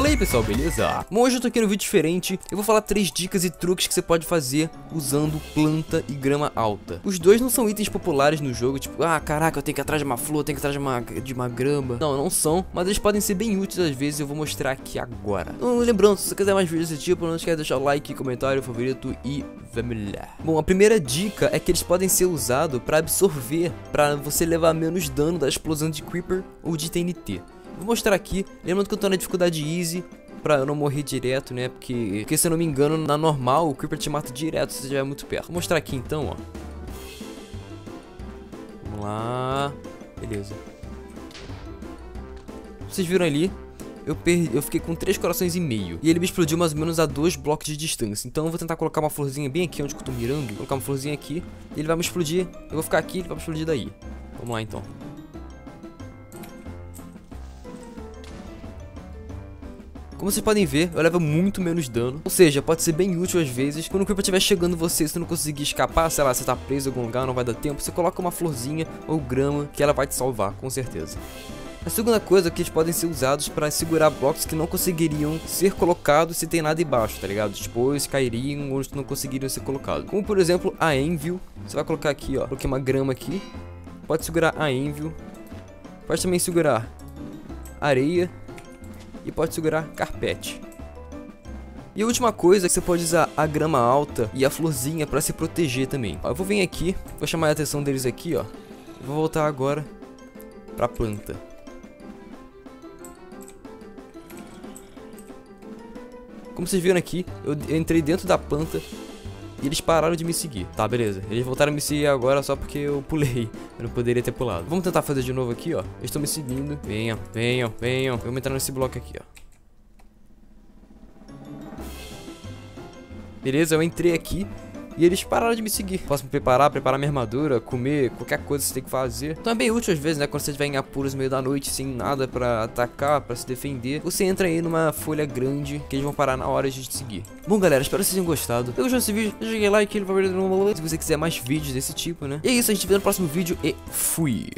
Fala aí pessoal, beleza? Bom, hoje eu tô aqui no vídeo diferente. Eu vou falar três dicas e truques que você pode fazer usando planta e grama alta. Os dois não são itens populares no jogo Tipo, ah caraca, eu tenho que ir atrás de uma flor, eu tenho que ir atrás de uma, de uma grama. Não, não são, mas eles podem ser bem úteis às vezes Eu vou mostrar aqui agora. Então, Lembrando, se você quiser mais vídeos desse tipo Não esquece de deixar o like, comentário, favorito e lá Bom, a primeira dica é que eles podem ser usados pra absorver Pra você levar menos dano da explosão de Creeper ou de TNT Vou mostrar aqui, lembrando que eu tô na dificuldade easy Pra eu não morrer direto, né? Porque, porque se eu não me engano, na normal o Creeper te mata direto se você estiver muito perto Vou mostrar aqui então, ó Vamos lá Beleza Vocês viram ali eu, perdi, eu fiquei com 3 corações e meio. E ele me explodiu mais ou menos a 2 blocos de distância. Então eu vou tentar colocar uma florzinha bem aqui onde eu tô mirando. Colocar uma florzinha aqui. Ele vai me explodir. Eu vou ficar aqui, ele vai me explodir daí. Vamos lá então. Como vocês podem ver, eu levo muito menos dano. Ou seja, pode ser bem útil às vezes. Quando o Creeper estiver chegando você, se não conseguir escapar, sei lá, você tá preso em algum lugar, não vai dar tempo, você coloca uma florzinha ou grama que ela vai te salvar, com certeza. A segunda coisa é que eles podem ser usados para segurar blocos que não conseguiriam ser colocados se tem nada embaixo, tá ligado? Tipo, eles cairiam ou não conseguiriam ser colocados. Como por exemplo a Envil. Você vai colocar aqui, ó. Coloquei uma grama aqui. Pode segurar a Envil. Pode também segurar areia e pode segurar carpete. E a última coisa é que você pode usar a grama alta e a florzinha para se proteger também. Ó, eu vou vir aqui, vou chamar a atenção deles aqui, ó. vou voltar agora para a planta. Como vocês viram aqui, eu entrei dentro da planta e eles pararam de me seguir. Tá, beleza. Eles voltaram a me seguir agora só porque eu pulei. Eu não poderia ter pulado. Vamos tentar fazer de novo aqui, ó. Eles estão me seguindo. Venham, venham, venham. Vamos entrar nesse bloco aqui, ó. Beleza, eu entrei aqui e eles pararam de me seguir. Posso me preparar, preparar minha armadura, comer, qualquer coisa que você tem que fazer. Então é bem útil às vezes, né? Quando você estiver em apuros no meio da noite, sem nada pra atacar, pra se defender. Você entra aí numa folha grande que eles vão parar na hora de te seguir. Bom, galera, espero que vocês tenham gostado. Se gostou desse vídeo, deixa like, ele vai se você quiser mais vídeos desse tipo, né? E é isso, a gente vê no próximo vídeo e fui!